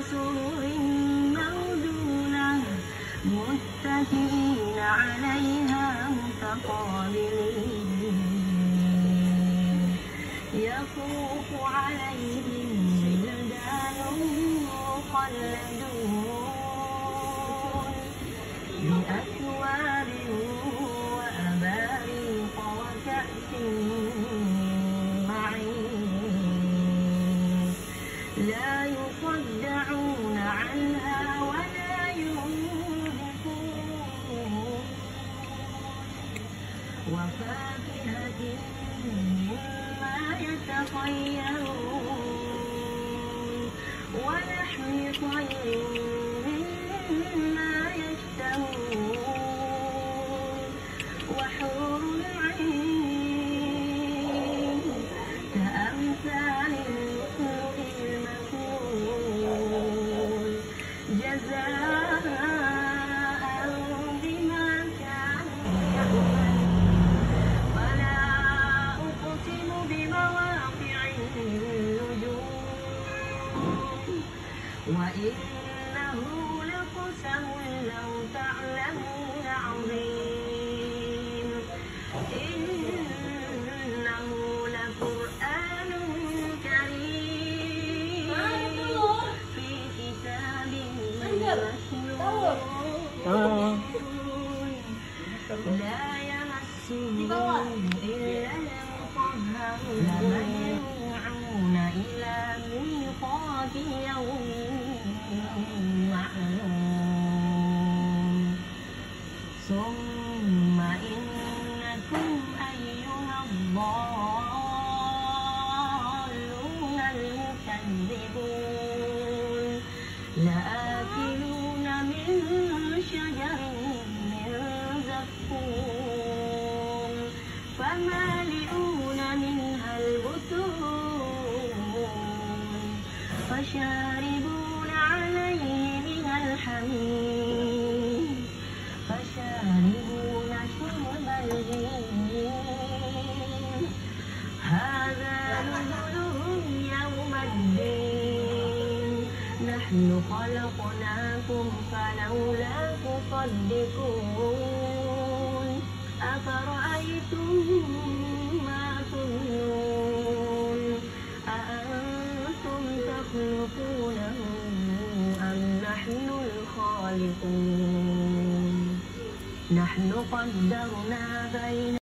سرر موضونة متكئين عليها متقابلين. يطوف عليهم ولدان مخلدون. بأكواب وأباريق وكأس معين. لا ولا ينزفون وفاكهة وإنه لقسم لو تعلمون عظيم إنه لقرآن كريم في كتاب مكنون لا يمسه إلا المطهرون ثم إنكم أيها الضالون المكذبون. لآكلون من شجر من زقوم. فمالئون منها البطون فشاربون عليه من الحميم. نحن خلقناكم فلولا تصدقون. أفرأيتم ما تمنون؟ أأنتم تخلقونه أم نحن الخالقون؟ نحن قدرنا بين